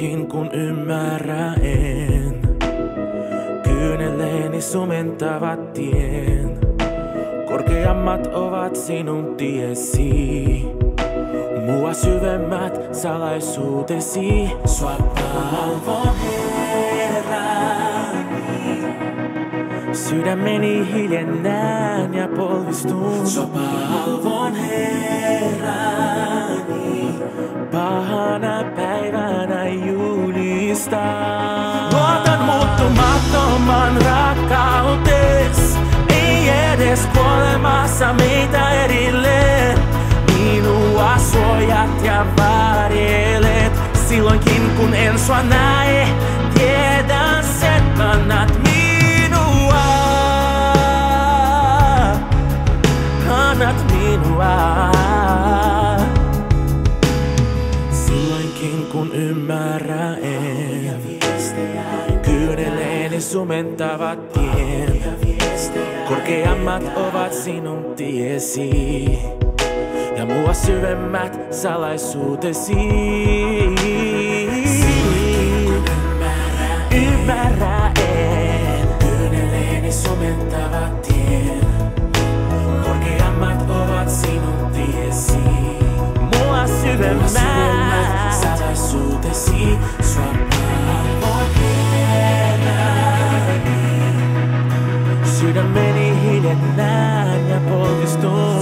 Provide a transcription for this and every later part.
kun ymmärrä en. Kyyneleeni sumentavat tien. Korkeammat ovat sinun tiesi. Mua syvemmät salaisuutesi. Sua palvon. Sydämeni hiljennään ja polvistun. Sua palvon Herrani. Pahana päivänä julistan. Luotan muuttumattoman rakkautes. Ei edes kuolemassa meitä erilleen. Minua suojat ja varjelet. Silloinkin kun en sua näe, tiedän sen kannat Sumentavat tien. Korkeammat ovat sinun tiesi. Ja mua syvemmät salaisuutesi. Ymmärrä en. Kyyneleeni sumentavat tien. Korkeammat ovat sinun tiesi. Mua syvemmät salaisuutesi. Sua palvon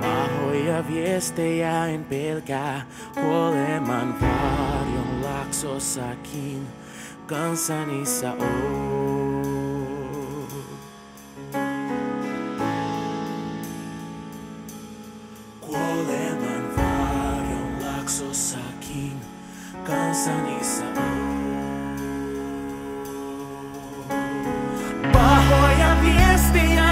Pahoja viestejä en pelkää kuoleman varjon laksossakin kansanissa oot. Kuoleman varjon laksossakin kansanissa oot. Pahoja viestejä